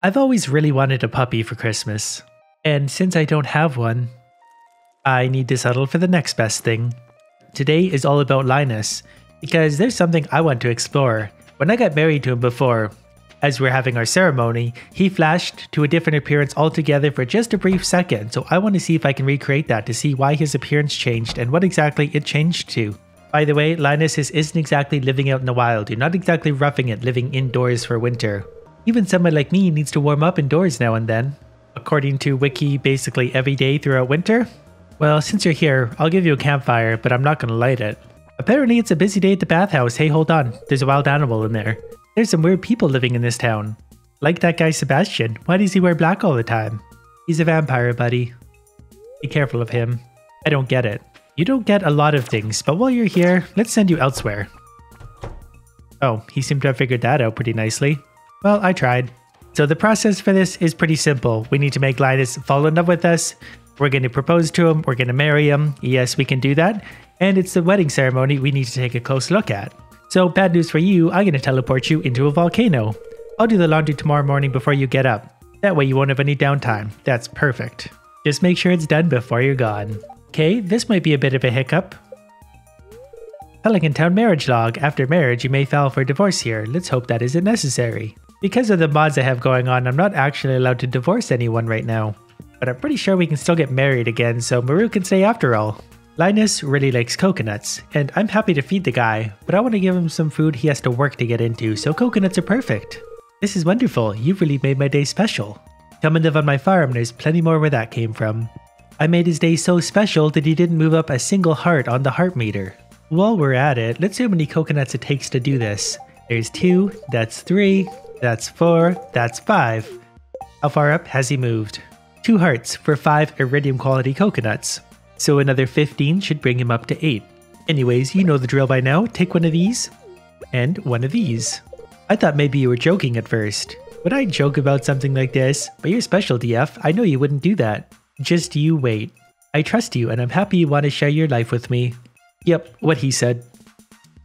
I've always really wanted a puppy for Christmas. And since I don't have one, I need to settle for the next best thing. Today is all about Linus, because there's something I want to explore. When I got married to him before, as we're having our ceremony, he flashed to a different appearance altogether for just a brief second, so I want to see if I can recreate that to see why his appearance changed and what exactly it changed to. By the way, Linus isn't exactly living out in the wild, you're not exactly roughing it living indoors for winter. Even someone like me needs to warm up indoors now and then. According to Wiki, basically every day throughout winter? Well, since you're here, I'll give you a campfire, but I'm not gonna light it. Apparently it's a busy day at the bathhouse. Hey, hold on. There's a wild animal in there. There's some weird people living in this town. Like that guy Sebastian. Why does he wear black all the time? He's a vampire, buddy. Be careful of him. I don't get it. You don't get a lot of things, but while you're here, let's send you elsewhere. Oh, he seemed to have figured that out pretty nicely. Well, I tried. So the process for this is pretty simple. We need to make Linus fall in love with us. We're going to propose to him. We're going to marry him. Yes, we can do that. And it's the wedding ceremony we need to take a close look at. So bad news for you, I'm going to teleport you into a volcano. I'll do the laundry tomorrow morning before you get up. That way you won't have any downtime. That's perfect. Just make sure it's done before you're gone. Okay, this might be a bit of a hiccup. Pelican Town marriage log. After marriage, you may file for divorce here. Let's hope that isn't necessary. Because of the mods I have going on, I'm not actually allowed to divorce anyone right now. But I'm pretty sure we can still get married again, so Maru can stay after all. Linus really likes coconuts, and I'm happy to feed the guy, but I want to give him some food he has to work to get into, so coconuts are perfect. This is wonderful, you've really made my day special. Come and live on my farm, there's plenty more where that came from. I made his day so special that he didn't move up a single heart on the heart meter. While we're at it, let's see how many coconuts it takes to do this. There's two, that's three, that's four, that's five. How far up has he moved? Two hearts for five iridium quality coconuts. So another 15 should bring him up to 8. Anyways, you know the drill by now. Take one of these and one of these. I thought maybe you were joking at first. Would I joke about something like this? But you're special, DF. I know you wouldn't do that. Just you wait. I trust you and I'm happy you want to share your life with me. Yep, what he said.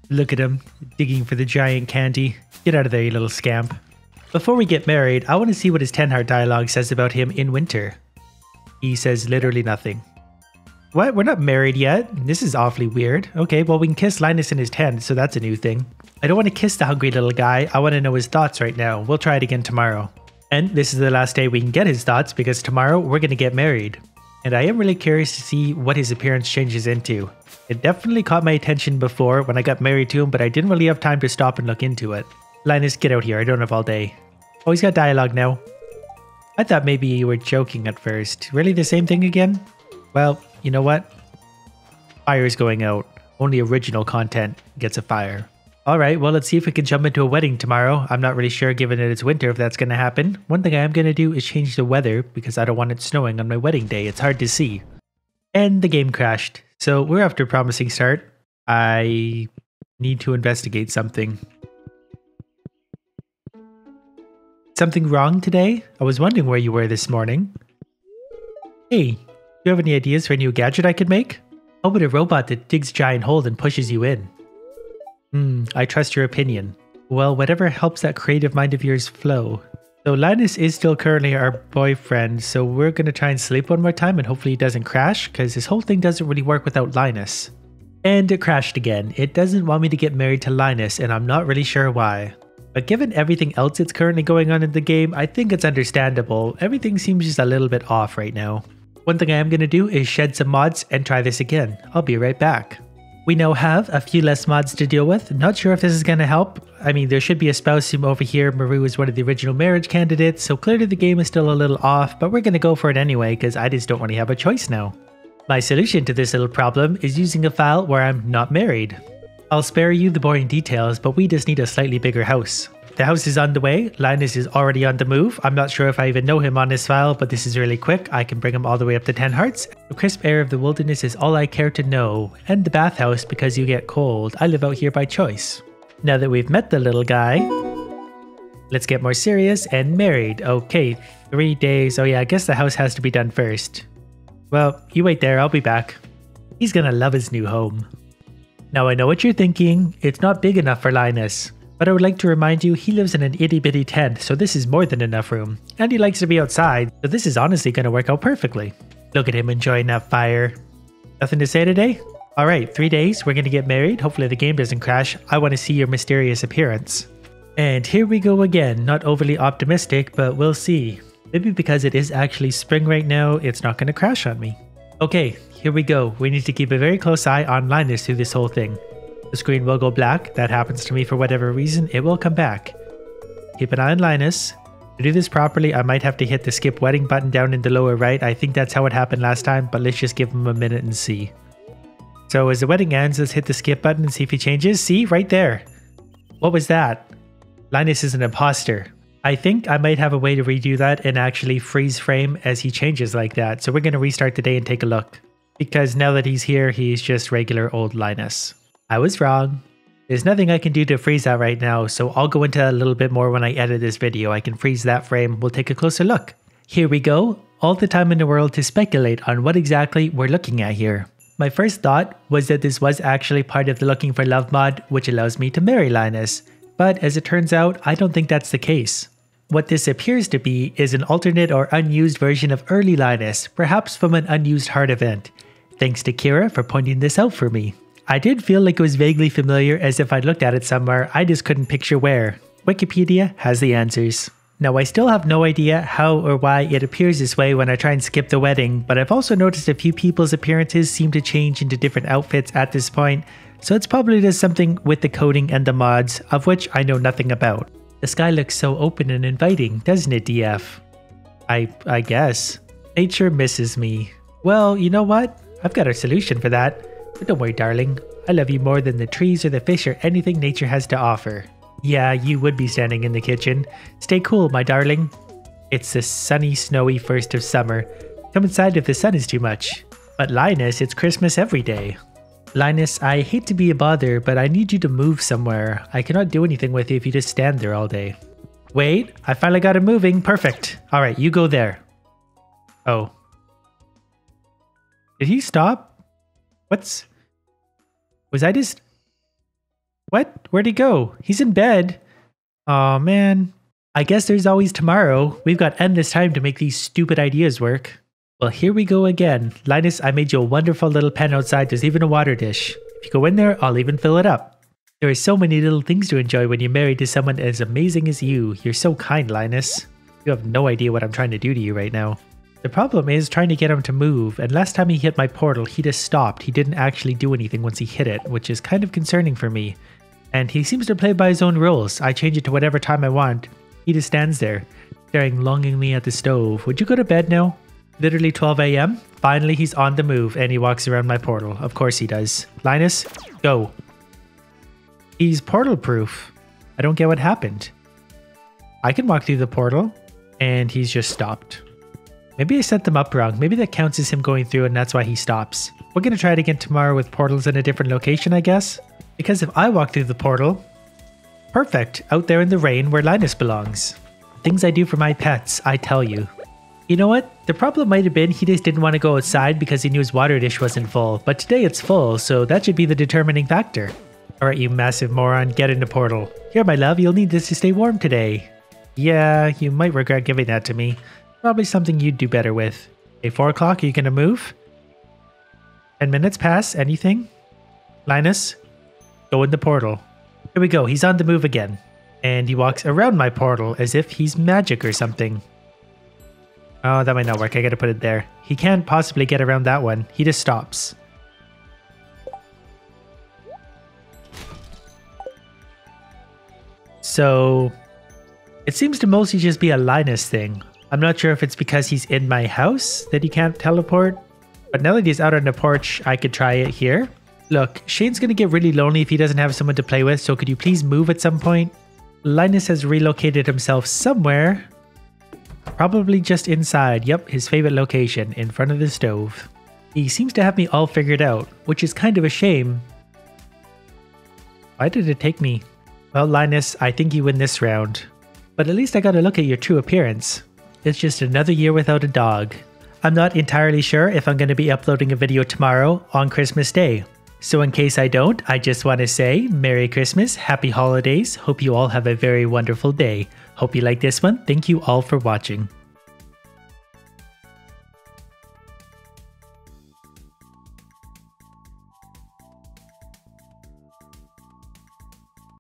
Look at him, digging for the giant candy. Get out of there, you little scamp. Before we get married, I want to see what his 10 heart dialogue says about him in winter. He says literally nothing. What? We're not married yet? This is awfully weird. Okay, well, we can kiss Linus in his tent, so that's a new thing. I don't want to kiss the hungry little guy. I want to know his thoughts right now. We'll try it again tomorrow. And this is the last day we can get his thoughts because tomorrow we're going to get married. And I am really curious to see what his appearance changes into. It definitely caught my attention before when I got married to him, but I didn't really have time to stop and look into it. Linus, get out here. I don't have all day. Oh, he's got dialogue now. I thought maybe you were joking at first. Really the same thing again? Well, you know what? Fire is going out. Only original content gets a fire. Alright, well let's see if we can jump into a wedding tomorrow. I'm not really sure given that it's winter if that's going to happen. One thing I am going to do is change the weather because I don't want it snowing on my wedding day. It's hard to see. And the game crashed. So we're after a promising start. I need to investigate something. Something wrong today? I was wondering where you were this morning. Hey, do you have any ideas for a new gadget I could make? How about a robot that digs giant hole and pushes you in? Hmm, I trust your opinion. Well, whatever helps that creative mind of yours flow. So Linus is still currently our boyfriend, so we're gonna try and sleep one more time and hopefully he doesn't crash, because this whole thing doesn't really work without Linus. And it crashed again. It doesn't want me to get married to Linus, and I'm not really sure why. But given everything else that's currently going on in the game, I think it's understandable. Everything seems just a little bit off right now. One thing I am going to do is shed some mods and try this again. I'll be right back. We now have a few less mods to deal with. Not sure if this is going to help. I mean, there should be a spouse over here. Maru is one of the original marriage candidates, so clearly the game is still a little off, but we're going to go for it anyway because I just don't really have a choice now. My solution to this little problem is using a file where I'm not married. I'll spare you the boring details, but we just need a slightly bigger house. The house is on the way. Linus is already on the move. I'm not sure if I even know him on this file, but this is really quick. I can bring him all the way up to 10 hearts. The crisp air of the wilderness is all I care to know. And the bathhouse because you get cold. I live out here by choice. Now that we've met the little guy, let's get more serious and married. Okay, three days. Oh yeah, I guess the house has to be done first. Well, you wait there. I'll be back. He's gonna love his new home. Now I know what you're thinking. It's not big enough for Linus. But I would like to remind you, he lives in an itty bitty tent, so this is more than enough room. And he likes to be outside, so this is honestly going to work out perfectly. Look at him enjoying that fire. Nothing to say today? Alright, three days, we're going to get married. Hopefully the game doesn't crash. I want to see your mysterious appearance. And here we go again, not overly optimistic, but we'll see. Maybe because it is actually spring right now, it's not going to crash on me. Okay, here we go. We need to keep a very close eye on Linus through this whole thing. The screen will go black. That happens to me for whatever reason. It will come back. Keep an eye on Linus. To do this properly, I might have to hit the skip wedding button down in the lower right. I think that's how it happened last time, but let's just give him a minute and see. So as the wedding ends, let's hit the skip button and see if he changes. See, right there. What was that? Linus is an imposter. I think I might have a way to redo that and actually freeze frame as he changes like that. So we're going to restart the day and take a look. Because now that he's here, he's just regular old Linus. I was wrong. There's nothing I can do to freeze that right now, so I'll go into that a little bit more when I edit this video. I can freeze that frame. We'll take a closer look. Here we go. All the time in the world to speculate on what exactly we're looking at here. My first thought was that this was actually part of the Looking for Love mod, which allows me to marry Linus. But as it turns out, I don't think that's the case. What this appears to be is an alternate or unused version of early Linus, perhaps from an unused heart event. Thanks to Kira for pointing this out for me. I did feel like it was vaguely familiar as if I'd looked at it somewhere, I just couldn't picture where. Wikipedia has the answers. Now, I still have no idea how or why it appears this way when I try and skip the wedding, but I've also noticed a few people's appearances seem to change into different outfits at this point, so it's probably just something with the coding and the mods, of which I know nothing about. The sky looks so open and inviting, doesn't it, DF? I, I guess. Nature misses me. Well, you know what? I've got a solution for that. But don't worry, darling. I love you more than the trees or the fish or anything nature has to offer. Yeah, you would be standing in the kitchen. Stay cool, my darling. It's the sunny, snowy first of summer. Come inside if the sun is too much. But Linus, it's Christmas every day. Linus, I hate to be a bother, but I need you to move somewhere. I cannot do anything with you if you just stand there all day. Wait, I finally got it moving. Perfect. All right, you go there. Oh. Did he stop? What's... Was I just... What? Where'd he go? He's in bed. oh, man. I guess there's always tomorrow. We've got endless time to make these stupid ideas work. Well, here we go again. Linus, I made you a wonderful little pen outside. There's even a water dish. If you go in there, I'll even fill it up. There are so many little things to enjoy when you're married to someone as amazing as you. You're so kind, Linus. You have no idea what I'm trying to do to you right now. The problem is trying to get him to move, and last time he hit my portal, he just stopped. He didn't actually do anything once he hit it, which is kind of concerning for me. And he seems to play by his own rules. I change it to whatever time I want. He just stands there, staring longingly at the stove. Would you go to bed now? Literally 12 a.m. Finally, he's on the move and he walks around my portal. Of course he does. Linus, go. He's portal proof. I don't get what happened. I can walk through the portal and he's just stopped. Maybe I set them up wrong. Maybe that counts as him going through and that's why he stops. We're going to try it again tomorrow with portals in a different location, I guess. Because if I walk through the portal, perfect, out there in the rain where Linus belongs. Things I do for my pets, I tell you. You know what? The problem might have been he just didn't want to go outside because he knew his water dish wasn't full, but today it's full, so that should be the determining factor. Alright, you massive moron, get in the portal. Here, my love, you'll need this to stay warm today. Yeah, you might regret giving that to me. Probably something you'd do better with. Hey, 4 o'clock, are you gonna move? 10 minutes pass, anything? Linus, go in the portal. Here we go, he's on the move again. And he walks around my portal as if he's magic or something. Oh, that might not work. I gotta put it there. He can't possibly get around that one. He just stops. So, it seems to mostly just be a Linus thing. I'm not sure if it's because he's in my house that he can't teleport, but now that he's out on the porch, I could try it here. Look, Shane's gonna get really lonely if he doesn't have someone to play with, so could you please move at some point? Linus has relocated himself somewhere, Probably just inside, yep, his favorite location, in front of the stove. He seems to have me all figured out, which is kind of a shame. Why did it take me? Well, Linus, I think you win this round. But at least I got a look at your true appearance. It's just another year without a dog. I'm not entirely sure if I'm going to be uploading a video tomorrow on Christmas Day. So in case I don't, I just want to say Merry Christmas, Happy Holidays, hope you all have a very wonderful day. Hope you like this one. Thank you all for watching.